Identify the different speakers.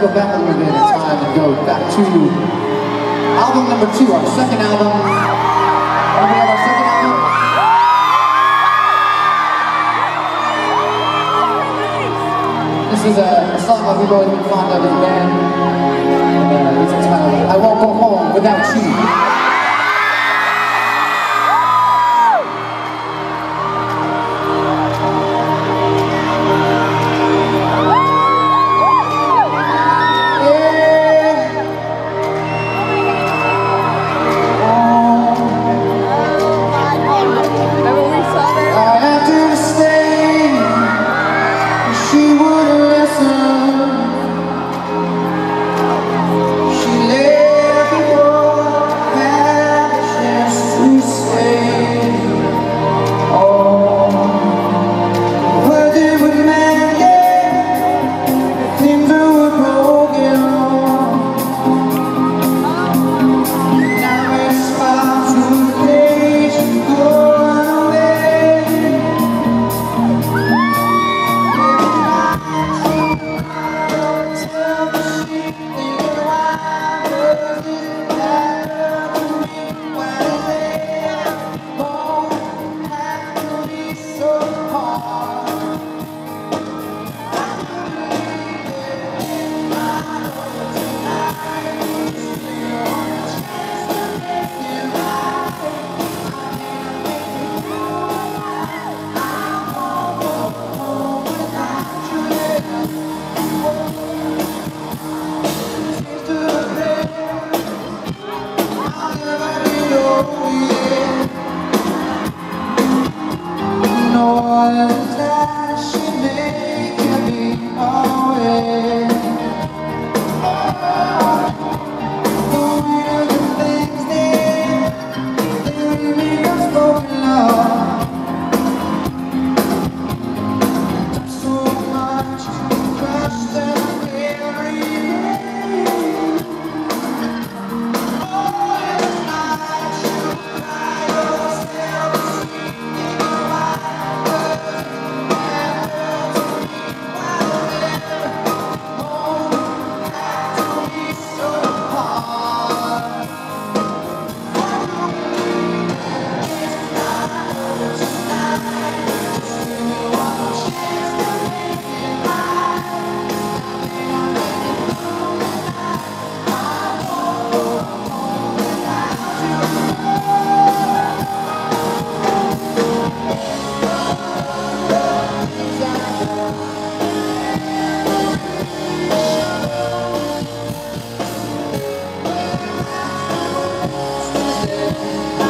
Speaker 1: to go back a little bit in time and go back to album number two, our second album. Everybody have our second album? This is a, a song that we've always been fond of as a band. And, uh, it's entitled 날 Música